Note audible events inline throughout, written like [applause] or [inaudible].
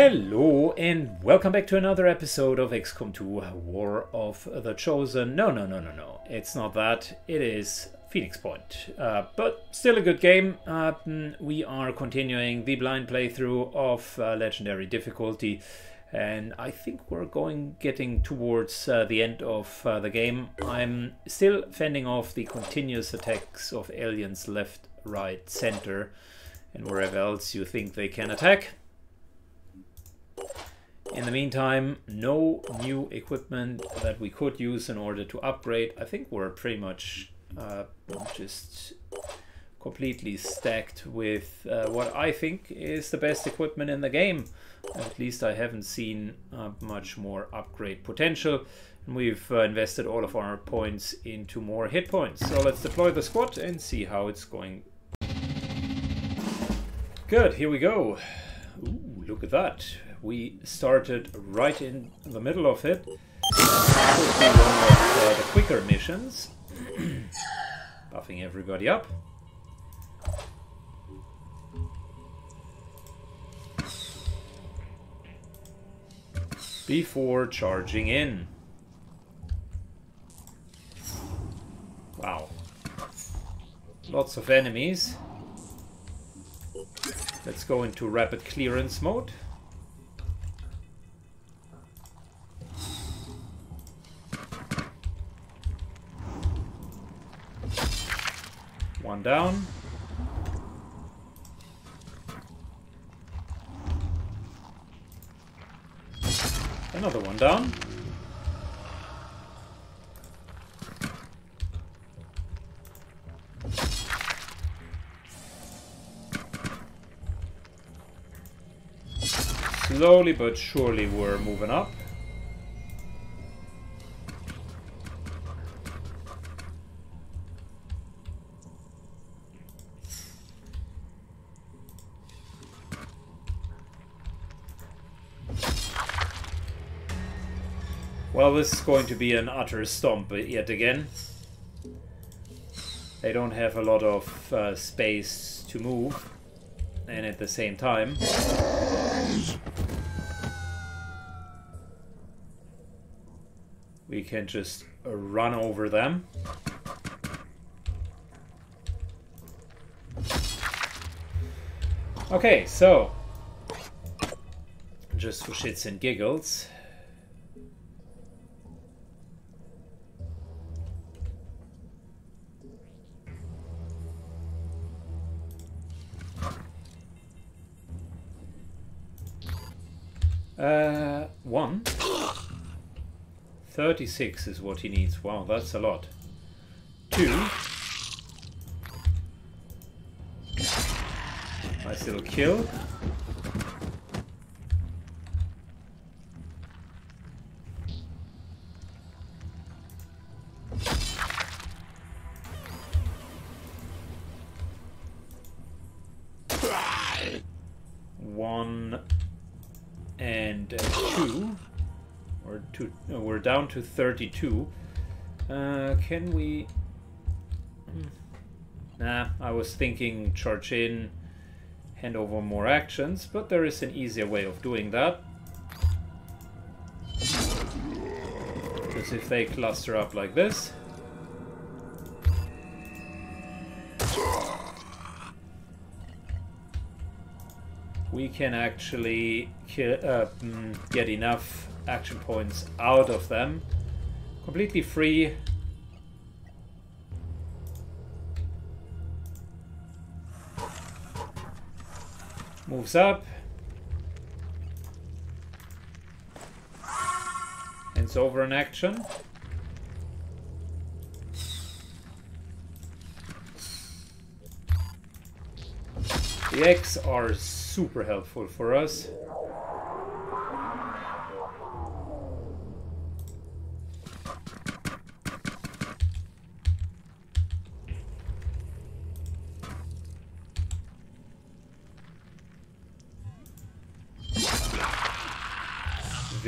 Hello and welcome back to another episode of XCOM 2 War of the Chosen. No, no, no, no, no. It's not that. It is Phoenix Point. Uh, but still a good game. Uh, we are continuing the blind playthrough of uh, Legendary Difficulty. And I think we're going getting towards uh, the end of uh, the game. I'm still fending off the continuous attacks of aliens left, right, center, and wherever else you think they can attack. In the meantime, no new equipment that we could use in order to upgrade. I think we're pretty much uh, just completely stacked with uh, what I think is the best equipment in the game. At least I haven't seen uh, much more upgrade potential. And we've uh, invested all of our points into more hit points. So let's deploy the squad and see how it's going. Good, here we go. Ooh, look at that we started right in the middle of it. Will be one of uh, the quicker missions. [clears throat] Buffing everybody up. Before charging in. Wow. Lots of enemies. Let's go into rapid clearance mode. One down. Another one down. Slowly but surely we're moving up. Well, this is going to be an utter stomp yet again. They don't have a lot of uh, space to move, and at the same time... We can just run over them. Okay, so... Just for shits and giggles, 36 is what he needs. Wow, that's a lot. Two. Nice little kill. To 32. Uh, can we... Hmm. Nah, I was thinking charge in, hand over more actions, but there is an easier way of doing that. Because if they cluster up like this, we can actually kill, uh, mm, get enough action points out of them. Completely free. Moves up. Hands over an action. The X are super helpful for us.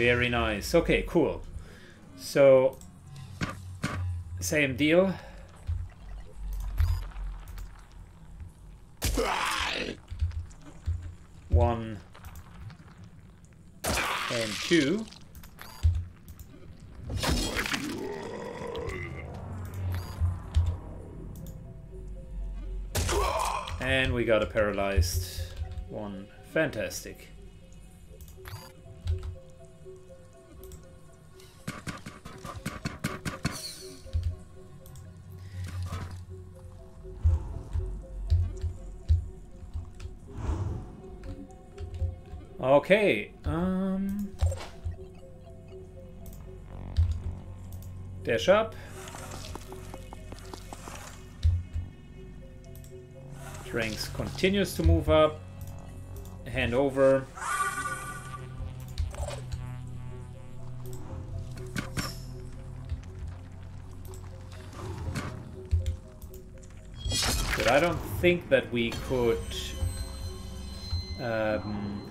Very nice. Okay, cool. So, same deal. one and two. And we got a paralyzed one. Fantastic. Okay, um... Dash up. Strength continues to move up. Hand over. But I don't think that we could um,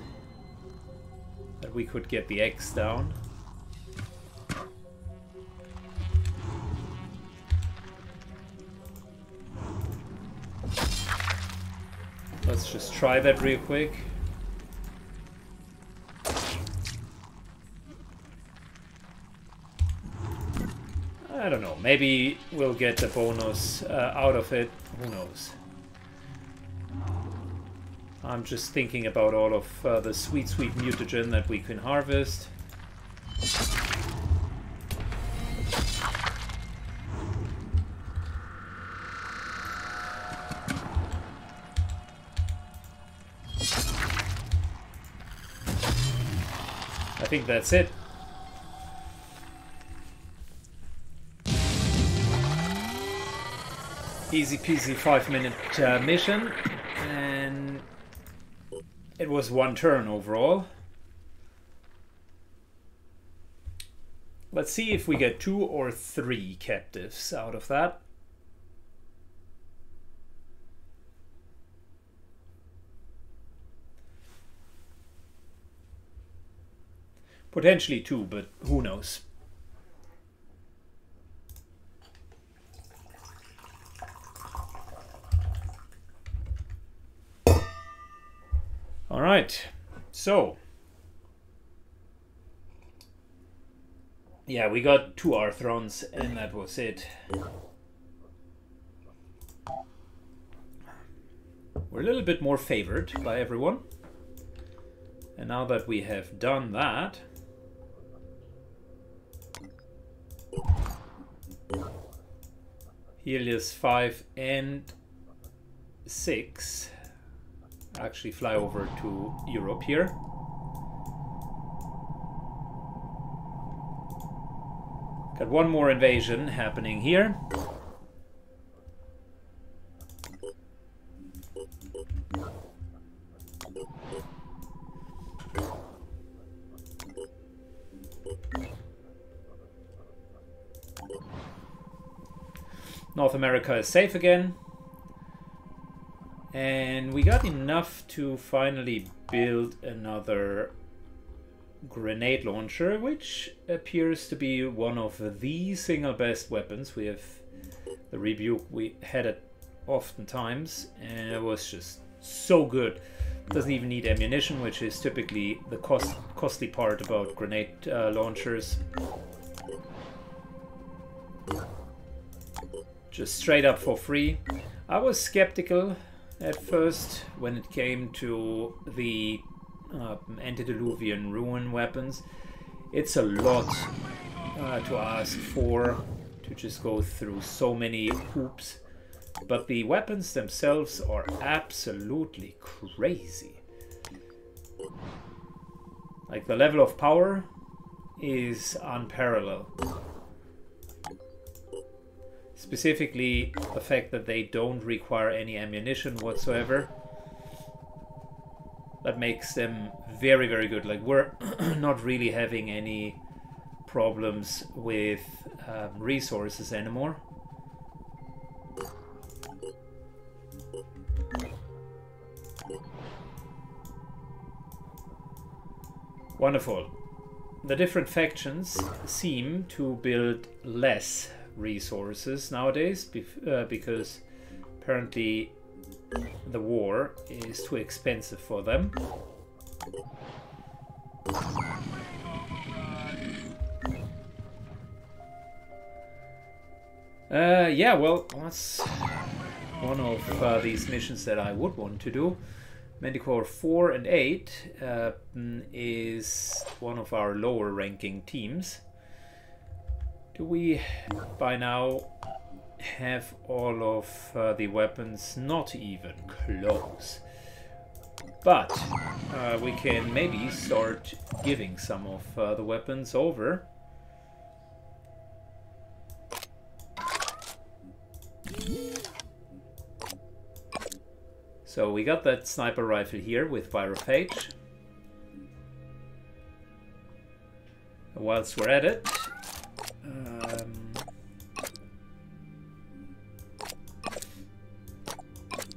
that we could get the X down. Let's just try that real quick. I don't know, maybe we'll get the bonus uh, out of it, who knows. I'm just thinking about all of uh, the sweet, sweet mutagen that we can harvest. I think that's it. Easy peasy five minute uh, mission and it was one turn overall. Let's see if we get two or three captives out of that. Potentially two, but who knows. All right, so yeah, we got two Arthrons, and that was it. We're a little bit more favored by everyone. And now that we have done that, Helios 5 and 6 actually fly over to Europe here. Got one more invasion happening here. North America is safe again. And we got enough to finally build another grenade launcher, which appears to be one of the single best weapons. We have the Rebuke, we had it oftentimes, and it was just so good. Doesn't even need ammunition, which is typically the cost costly part about grenade uh, launchers. Just straight up for free. I was skeptical at first when it came to the uh, antediluvian ruin weapons. It's a lot uh, to ask for to just go through so many hoops. But the weapons themselves are absolutely crazy. Like the level of power is unparalleled. Specifically, the fact that they don't require any ammunition whatsoever. That makes them very, very good. Like, we're [clears throat] not really having any problems with um, resources anymore. Wonderful. The different factions seem to build less resources nowadays uh, because apparently the war is too expensive for them. Uh, yeah, well, that's one of uh, these missions that I would want to do. Manticore 4 and 8 uh, is one of our lower ranking teams. Do we by now have all of uh, the weapons? Not even close. But uh, we can maybe start giving some of uh, the weapons over. So we got that sniper rifle here with Pyrophage. Whilst we're at it,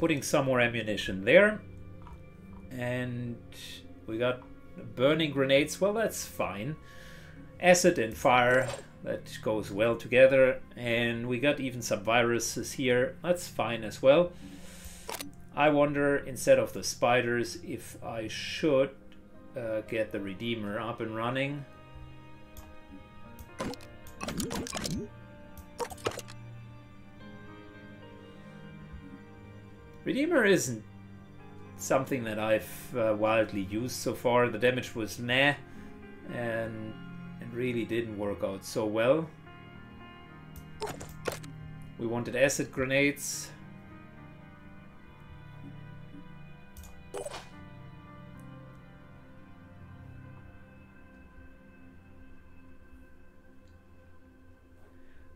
putting some more ammunition there. And we got burning grenades. Well, that's fine. Acid and fire, that goes well together. And we got even some viruses here. That's fine as well. I wonder, instead of the spiders, if I should uh, get the Redeemer up and running. Redeemer isn't something that I've uh, wildly used so far. The damage was meh, and it really didn't work out so well. We wanted acid grenades.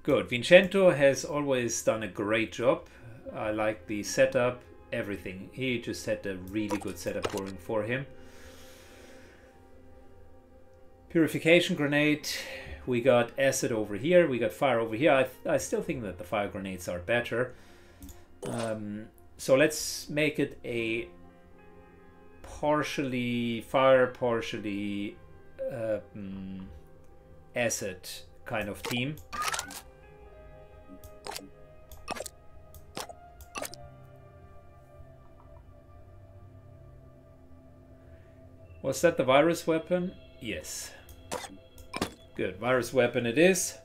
Good. Vincento has always done a great job. I like the setup, everything. He just had a really good setup going for him. Purification grenade. We got acid over here. We got fire over here. I, I still think that the fire grenades are better. Um, so let's make it a partially fire, partially uh, mm, acid kind of team. Was that the virus weapon? Yes. Good, virus weapon it is.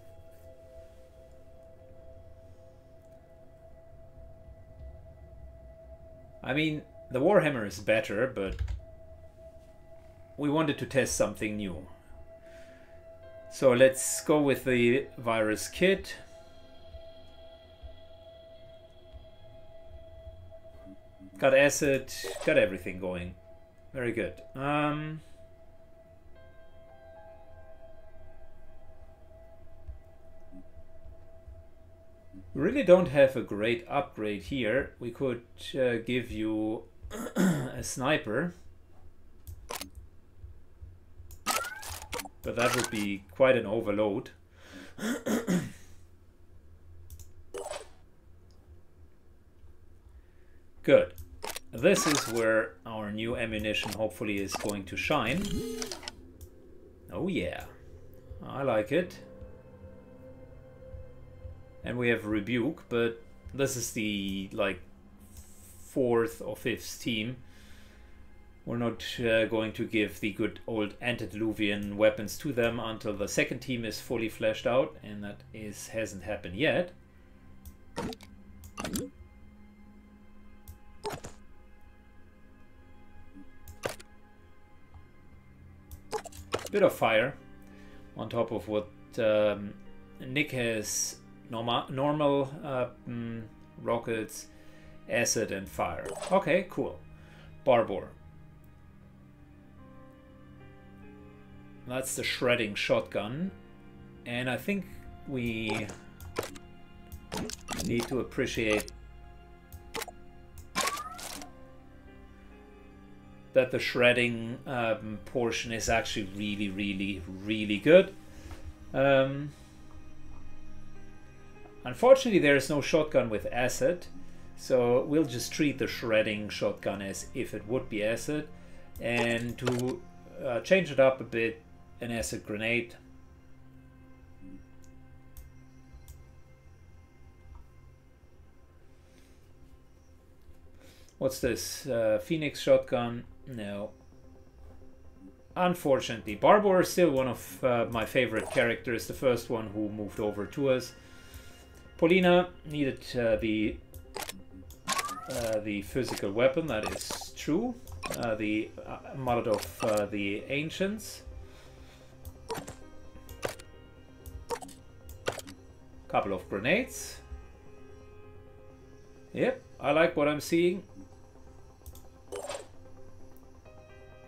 I mean, the Warhammer is better, but we wanted to test something new. So let's go with the virus kit. Got acid, got everything going. Very good. Um, we really don't have a great upgrade here. We could uh, give you [clears throat] a sniper. But that would be quite an overload. [clears throat] Good. This is where our new ammunition hopefully is going to shine. Oh yeah, I like it. And we have Rebuke, but this is the like fourth or fifth team. We're not uh, going to give the good old antediluvian weapons to them until the second team is fully fleshed out, and that is hasn't happened yet. Bit of fire on top of what um, Nick has normal, normal uh, mm, rockets, acid, and fire. Okay, cool. Barbour. That's the shredding shotgun. And I think we need to appreciate that the shredding um, portion is actually really, really, really good. Um, unfortunately, there is no shotgun with acid, so we'll just treat the shredding shotgun as if it would be acid. And to uh, change it up a bit, an acid grenade. What's this? Uh, Phoenix shotgun. No. Unfortunately, Barbour is still one of uh, my favorite characters, the first one who moved over to us. Polina needed uh, the uh, the physical weapon, that is true. Uh, the uh, Molotov, uh, the Ancients. Couple of grenades. Yep, I like what I'm seeing.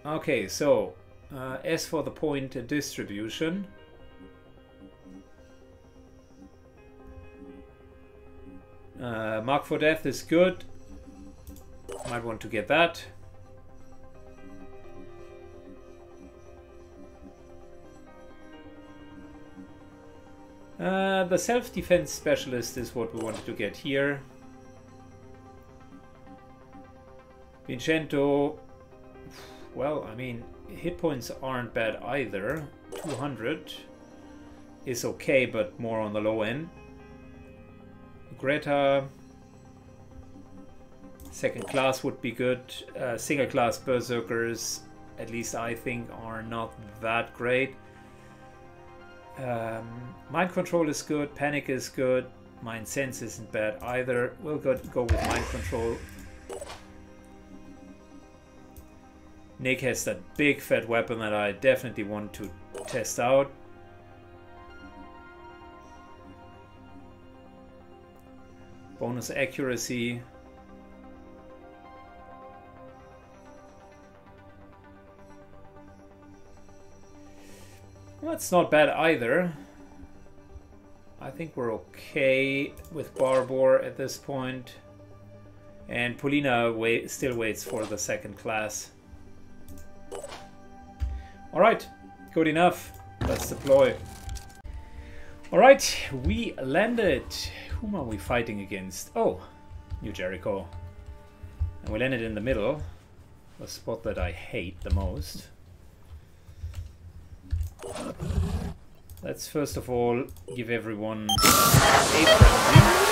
Okay, so uh, as for the point distribution, uh, Mark for Death is good. Might want to get that. Uh, the self-defense specialist is what we wanted to get here. Vincento, well, I mean, hit points aren't bad either. 200 is okay, but more on the low end. Greta, second class would be good. Uh, single class berserkers, at least I think, are not that great. Um, mind control is good, panic is good, mind sense isn't bad either. We'll go, go with mind control. Nick has that big fat weapon that I definitely want to test out. Bonus accuracy. That's not bad either. I think we're okay with Barbour at this point. And Polina wait, still waits for the second class. Alright, good enough. Let's deploy. Alright, we landed. Whom are we fighting against? Oh, New Jericho. And we landed in the middle. A spot that I hate the most. Let's first of all give everyone a.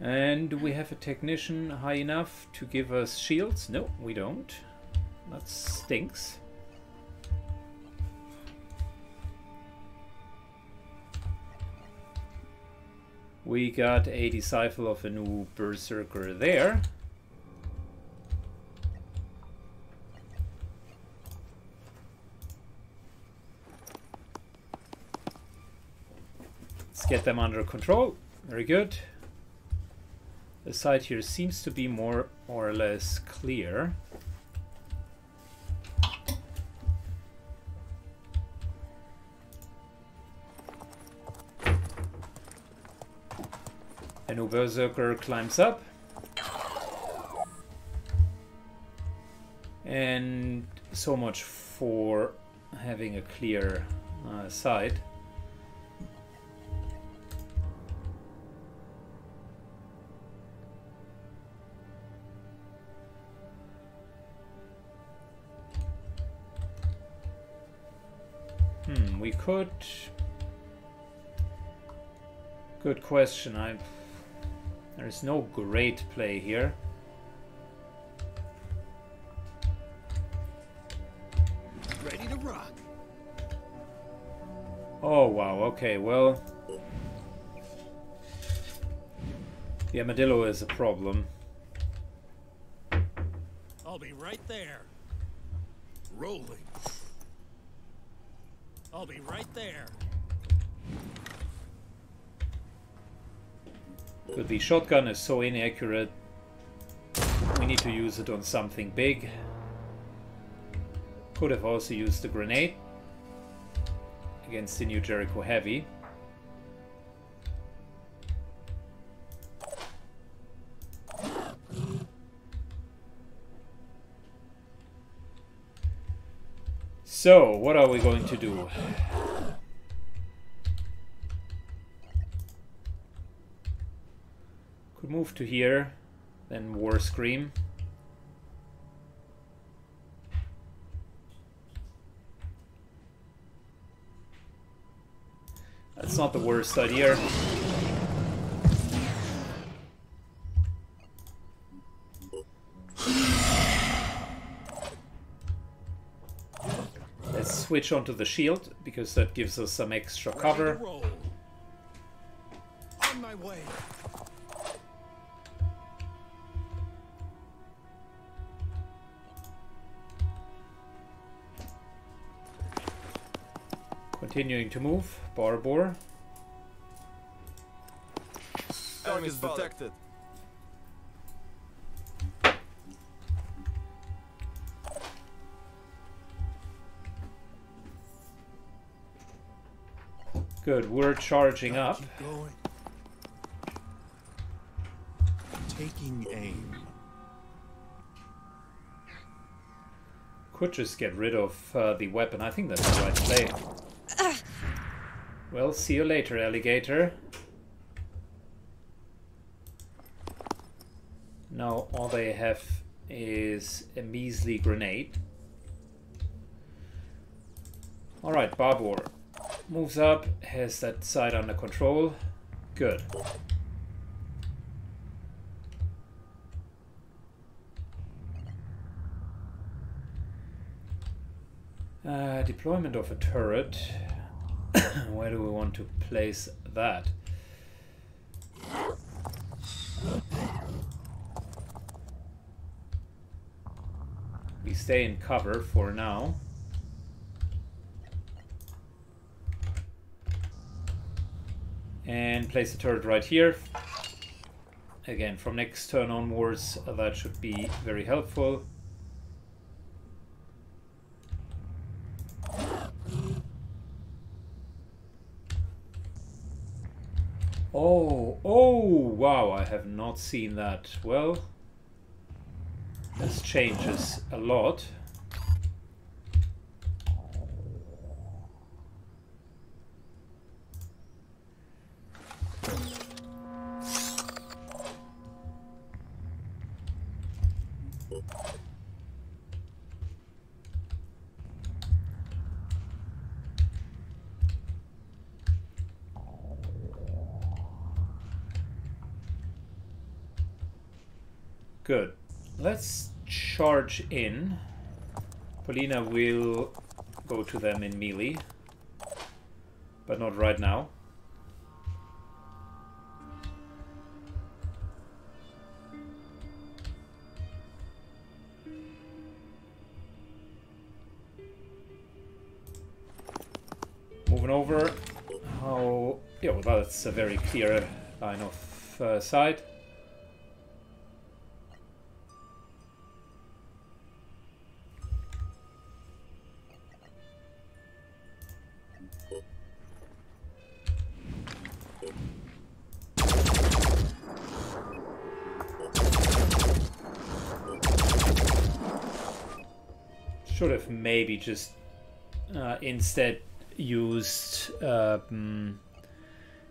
And do we have a technician high enough to give us shields? No, we don't. That stinks. We got a disciple of a new berserker there. Let's get them under control. Very good. The side here seems to be more or less clear. A new berserker climbs up. And so much for having a clear uh, side. Could... Good question. I There is no great play here. Ready to rock. Oh, wow. Okay, well... The armadillo is a problem. I'll be right there. Rolling. I'll be right there. But the shotgun is so inaccurate. We need to use it on something big. Could have also used the grenade against the New Jericho Heavy. So, what are we going to do? Could move to here, then War Scream. That's not the worst idea. Switch onto the shield because that gives us some extra cover. On my way. Continuing to move. Barbour. Target detected. Good, we're charging up. Taking aim. Could just get rid of uh, the weapon. I think that's the right play. Well, see you later, alligator. Now all they have is a measly grenade. Alright, Barbour moves up, has that side under control. Good. Uh, deployment of a turret. [coughs] Where do we want to place that? We stay in cover for now. And place the turret right here. Again, from next turn onwards, uh, that should be very helpful. Oh, oh, wow, I have not seen that. Well, this changes a lot. Charge in. Polina will go to them in melee. But not right now. Moving over. Oh, Yeah, well, that's a very clear line of uh, sight. Just uh, instead used um,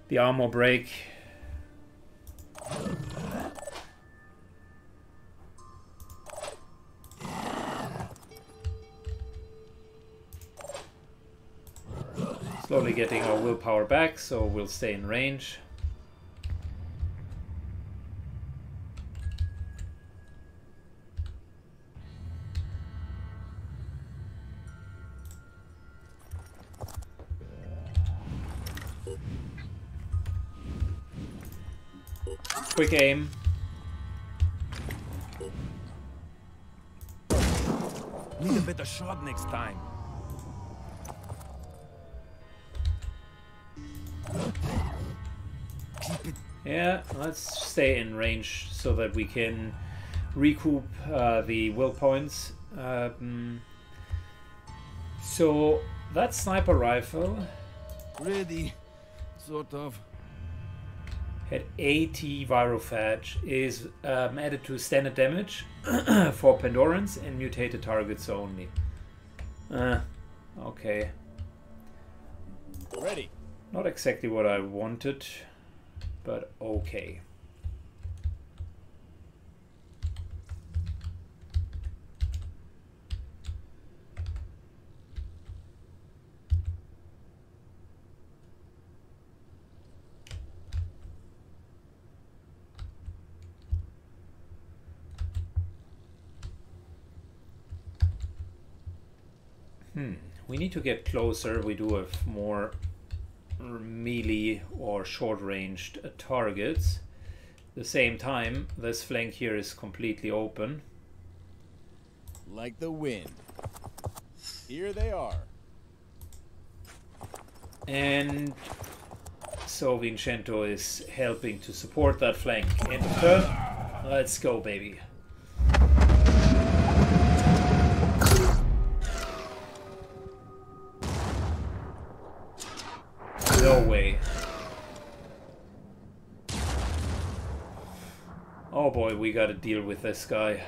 the armor break. Slowly getting our willpower back, so we'll stay in range. Quick aim. Need a better shot next time. Yeah, let's stay in range so that we can recoup uh, the will points. Um, so that sniper rifle Ready. Sort of. Had 80 virophage, is um, added to standard damage [clears throat] for Pandorans and mutated targets only. Uh, okay. Ready. Not exactly what I wanted, but okay. Hmm. We need to get closer. We do have more melee or short-ranged targets. At the same time, this flank here is completely open. Like the wind. Here they are. And so Vincento is helping to support that flank. Of turn. Let's go, baby. We gotta deal with this guy.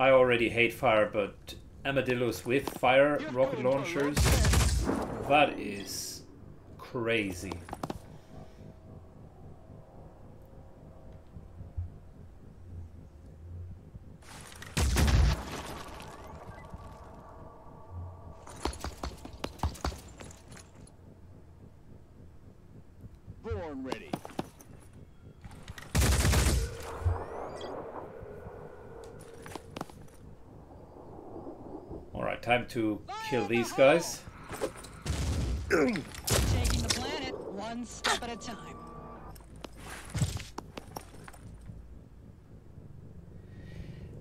I already hate fire, but Armadillos with fire rocket launchers, that is crazy. Born ready. Alright, time to kill these guys. Taking the planet one step at a time.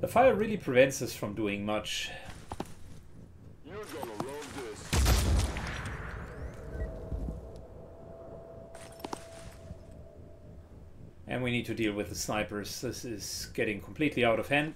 The fire really prevents us from doing much. You're gonna love this. And we need to deal with the snipers. This is getting completely out of hand.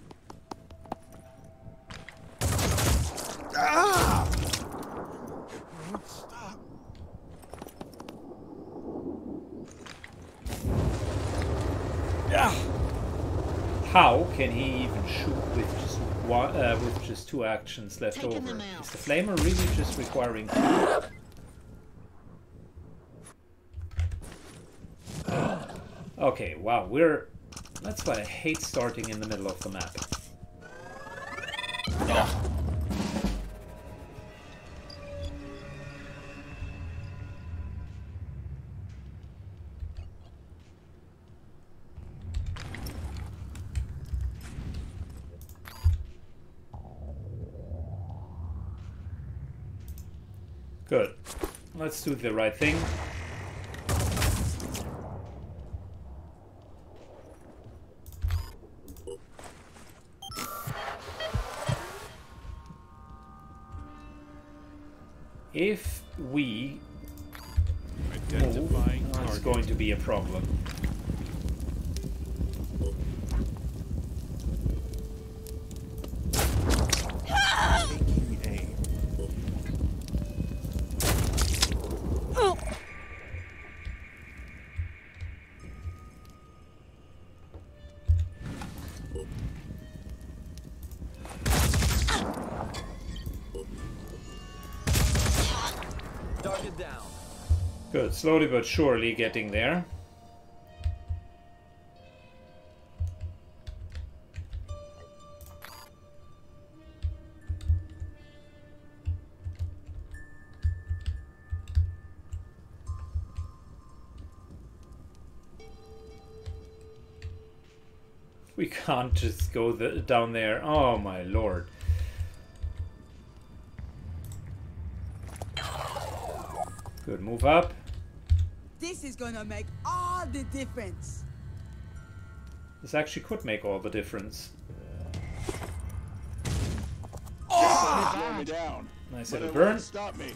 How can he even shoot with just one, uh, with just two actions left Taking over? Is the flamer really just requiring two? Okay, wow, we're... That's why I hate starting in the middle of the map. Good. Let's do the right thing. If we move, that's going to be a problem. Slowly but surely getting there. We can't just go the, down there. Oh my lord. Good, move up. This is gonna make all the difference. This actually could make all the difference. Ah! Slow me down. Nice But little burn. Stop me.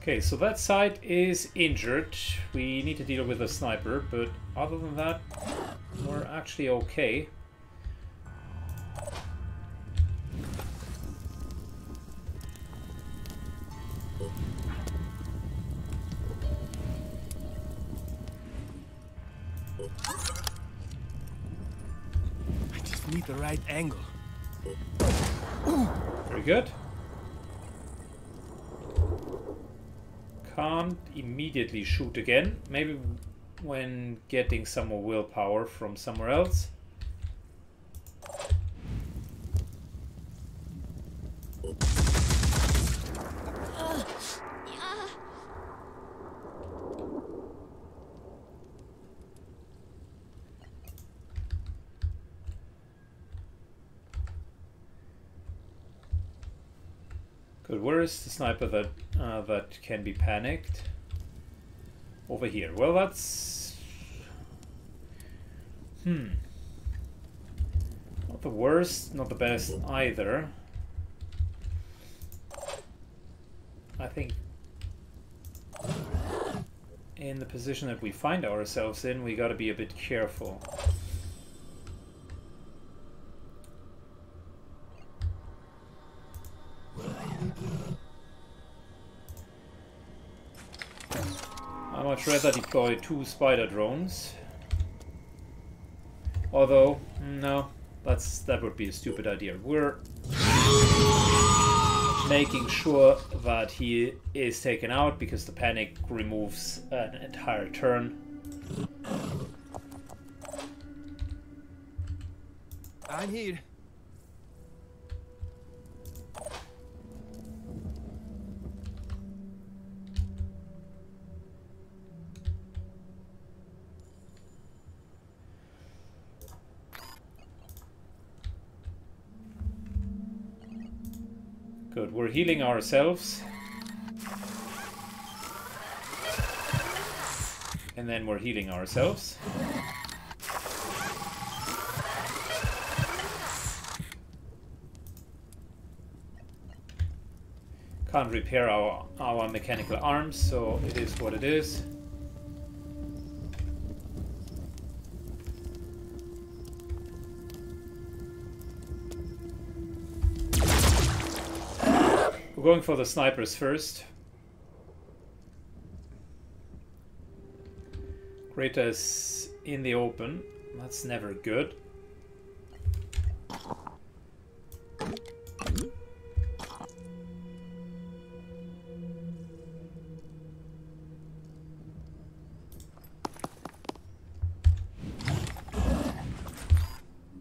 Okay, so that side is injured. We need to deal with a sniper, but other than that, we're actually okay. Angle. Very good. Can't immediately shoot again. Maybe when getting some more willpower from somewhere else. Good. Where is the sniper that uh, that can be panicked? Over here. Well, that's hmm. Not the worst, not the best either. I think in the position that we find ourselves in, we got to be a bit careful. Much rather deploy two spider drones. Although, no, that's that would be a stupid idea. We're making sure that he is taken out because the panic removes an entire turn. I'm here. We're healing ourselves. And then we're healing ourselves. Can't repair our, our mechanical arms, so it is what it is. We're going for the snipers first. Kratos in the open. That's never good.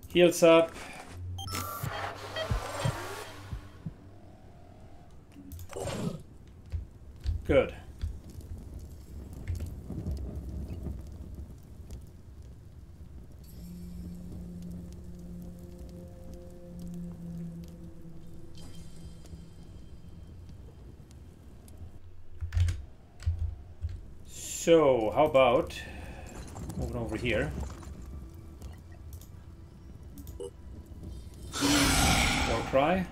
Heals up. How about moving over here? War cry.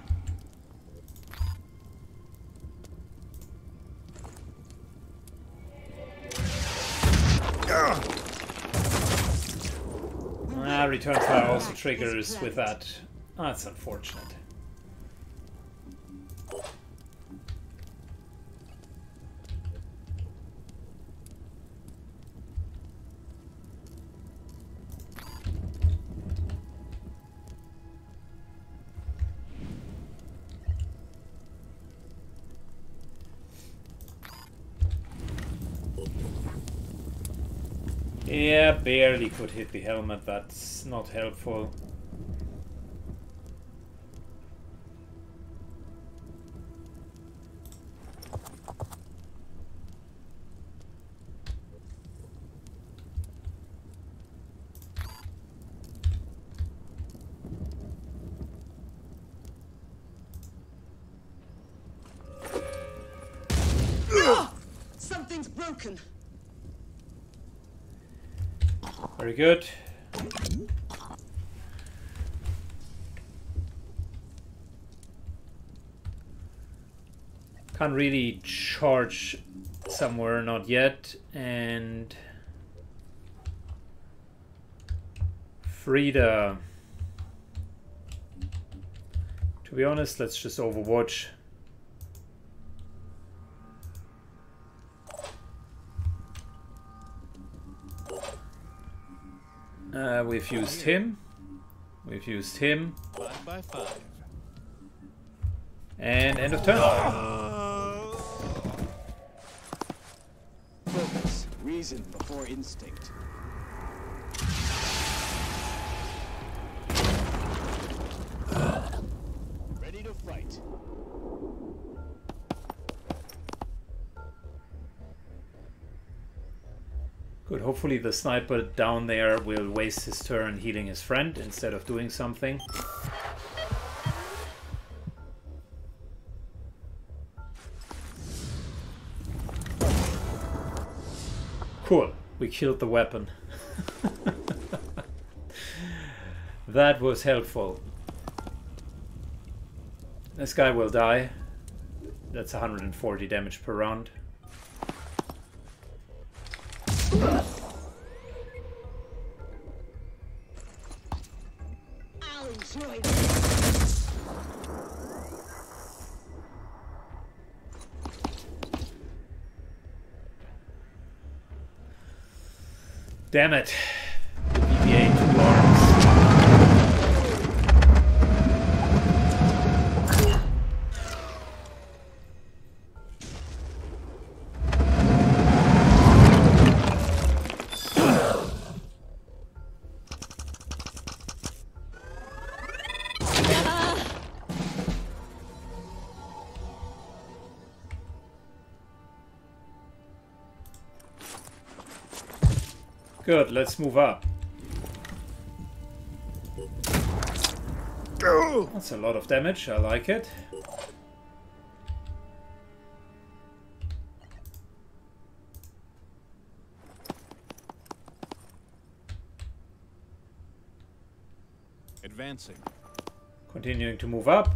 Ah, return fire also triggers with that. That's unfortunate. Yeah, barely could hit the helmet. That's not helpful. Good. Can't really charge somewhere, not yet, and Frida. To be honest, let's just overwatch. Uh, we've used him. We've used him. And end of turn. Focus. Reason before instinct. Good, hopefully the sniper down there will waste his turn healing his friend instead of doing something. Cool, we killed the weapon. [laughs] that was helpful. This guy will die. That's 140 damage per round. Damn it. Let's move up. That's a lot of damage, I like it. Advancing. Continuing to move up.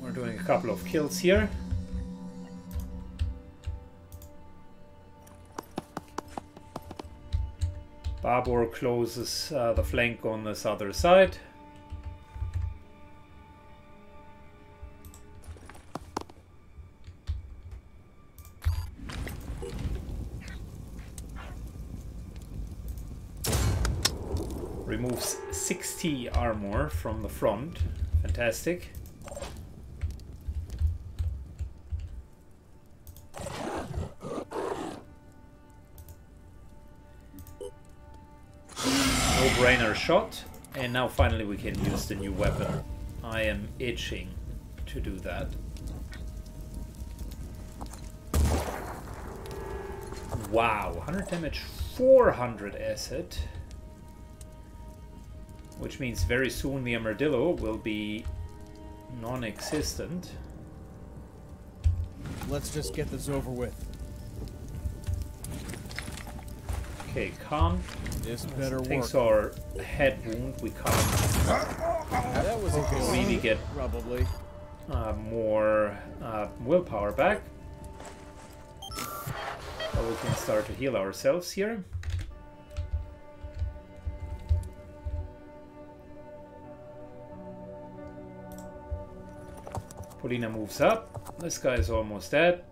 We're doing a couple of kills here. Barbour closes uh, the flank on this other side. Removes 60 armor from the front. Fantastic. Shot. And now finally we can use the new weapon. I am itching to do that. Wow, 100 damage, 400 acid. Which means very soon the Armadillo will be non-existent. Let's just get this over with. Okay, calm. This better work. Thanks to head wound, we can't That was a good really get Probably. uh, more uh, willpower back. But we can start to heal ourselves here. Polina moves up. This guy is almost dead.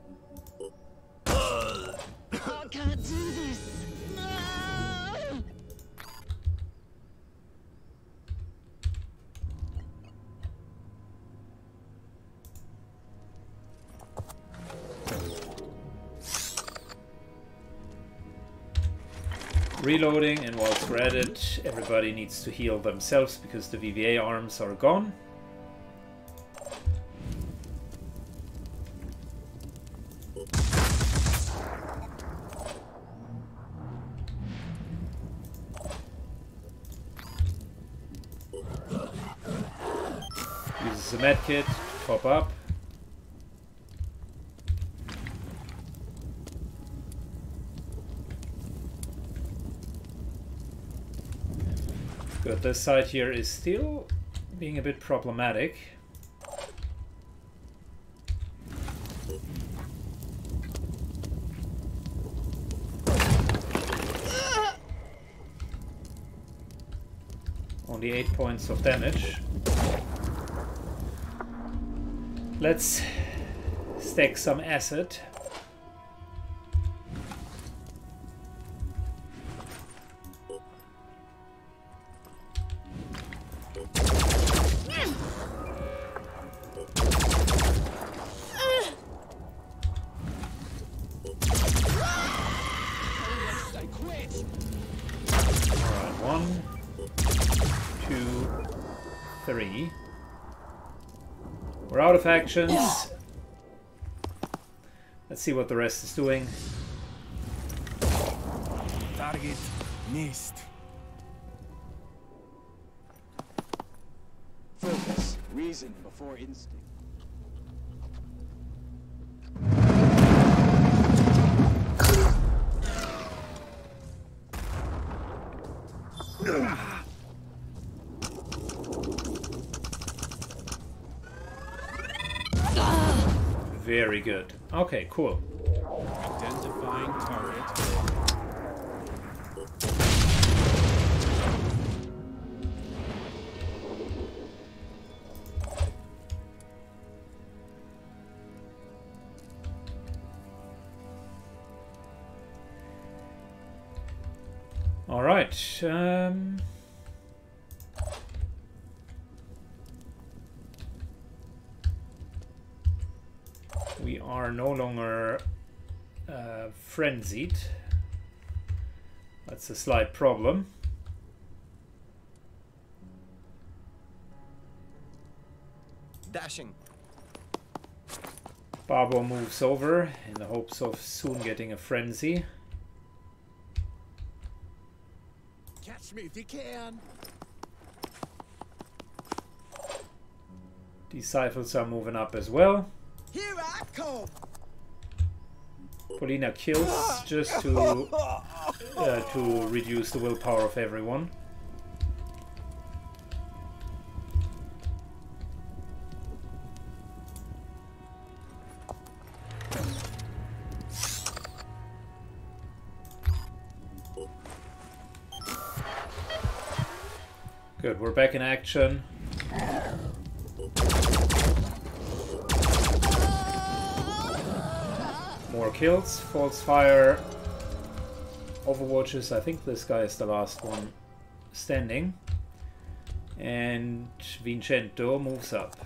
Reloading, and whilst we're at it, everybody needs to heal themselves because the VVA arms are gone. Uses a medkit top up. Good, this side here is still being a bit problematic. Only 8 points of damage. Let's stack some acid. Of actions. Let's see what the rest is doing. Target missed. Focus. Reason before instinct. Very good. Okay, cool. Identifying target. All right. Um, are no longer uh, frenzied. That's a slight problem. Dashing. Barbour moves over in the hopes of soon getting a frenzy. Catch me if you can. Disciples are moving up as well. Here I. Polina kills just to uh, to reduce the willpower of everyone. Good, we're back in action. Kills, false fire, overwatches. I think this guy is the last one standing. And Vincento moves up.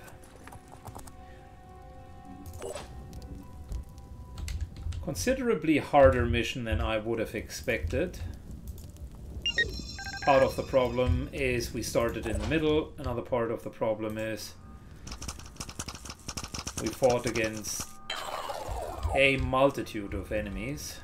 Considerably harder mission than I would have expected. Part of the problem is we started in the middle. Another part of the problem is we fought against a multitude of enemies.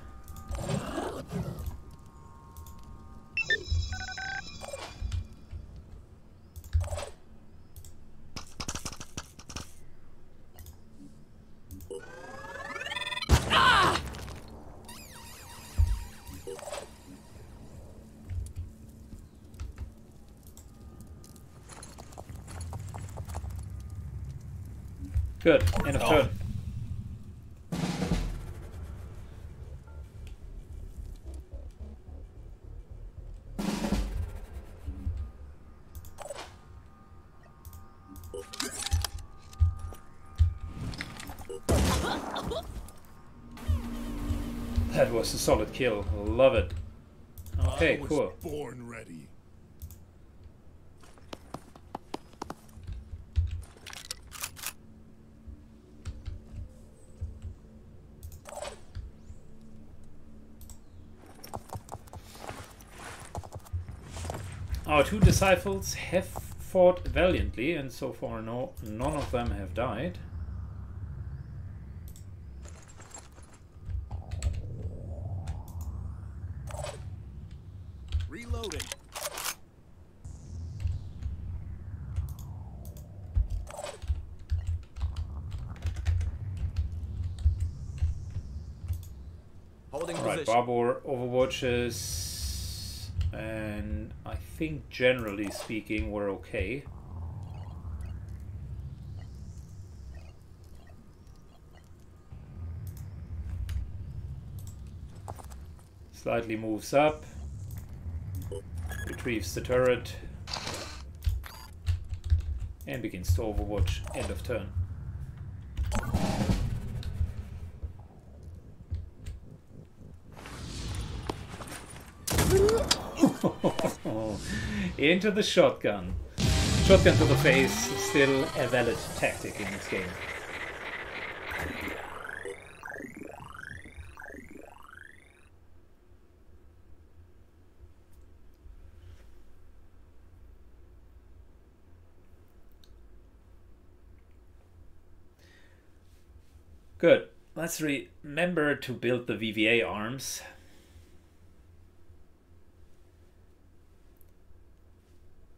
Good. End of turn. Solid kill. Love it. Okay, cool. Born ready. Our two disciples have fought valiantly, and so far no, none of them have died. Reloading. Holding Right, position. Barbour overwatches, and I think generally speaking we're okay. Slightly moves up, retrieves the turret, and begins to overwatch. End of turn. [laughs] Into the shotgun. Shotgun to the face, still a valid tactic in this game. Good. Let's re- remember to build the VVA arms.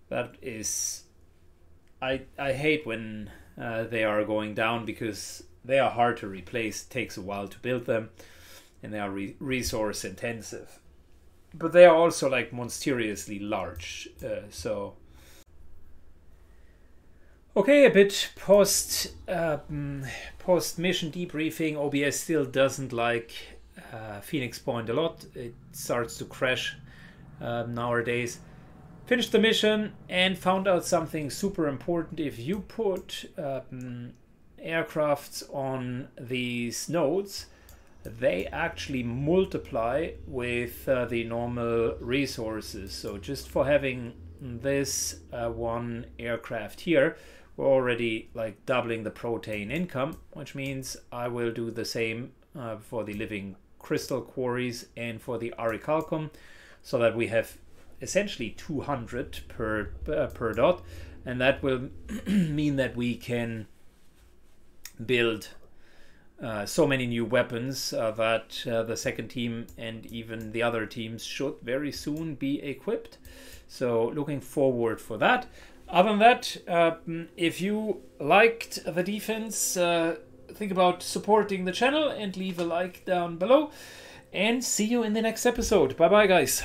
That is, I I hate when uh, they are going down because they are hard to replace. Takes a while to build them, and they are re- resource intensive. But they are also like monstrously large. Uh, so Okay, a bit post um, post mission debriefing. OBS still doesn't like uh, Phoenix Point a lot. It starts to crash uh, nowadays. Finished the mission and found out something super important. If you put um, aircrafts on these nodes, they actually multiply with uh, the normal resources. So just for having this uh, one aircraft here, we're already like doubling the protein income, which means I will do the same uh, for the living crystal quarries and for the Orichalcum so that we have essentially 200 per uh, per dot and that will [clears throat] mean that we can build uh, so many new weapons uh, that uh, the second team and even the other teams should very soon be equipped. So looking forward for that other than that, uh, if you liked the defense, uh, think about supporting the channel and leave a like down below. And see you in the next episode. Bye bye, guys.